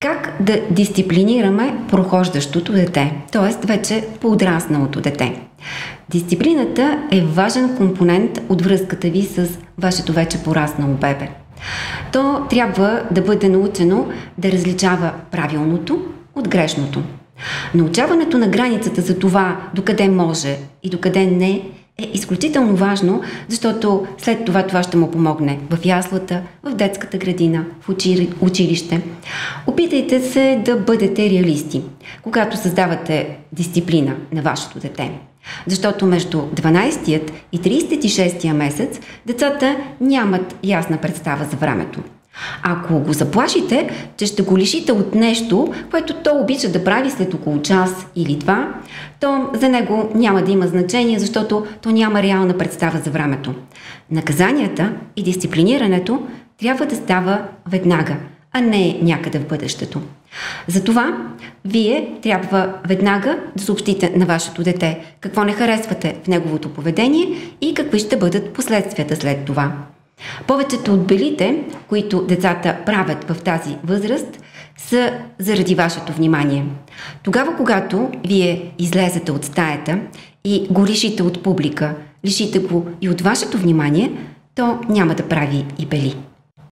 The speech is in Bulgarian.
Как да дисциплинираме прохождащото дете, т.е. вече подрасналото дете? Дисциплината е важен компонент от връзката ви с вашето вече пораснало бебе. То трябва да бъде научено да различава правилното от грешното. Научаването на границата за това докъде може и докъде не е изключително важно, защото след това това ще му помогне в яслата, в детската градина, в училище. Опитайте се да бъдете реалисти, когато създавате дисциплина на вашето дете. Защото между 12 и 36 месец децата нямат ясна представа за времето. Ако го заплашите, че ще го лишите от нещо, което то обича да прави след около час или два, то за него няма да има значение, защото то няма реална представа за времето. Наказанията и дисциплинирането трябва да става веднага, а не някъде в бъдещето. Затова вие трябва веднага да съобщите на вашето дете какво не харесвате в неговото поведение и какви ще бъдат последствията след това. Повечето от белите, които децата правят в тази възраст, са заради вашето внимание. Тогава, когато вие излезете от стаята и го лишите от публика, лишите го и от вашето внимание, то няма да прави и бели.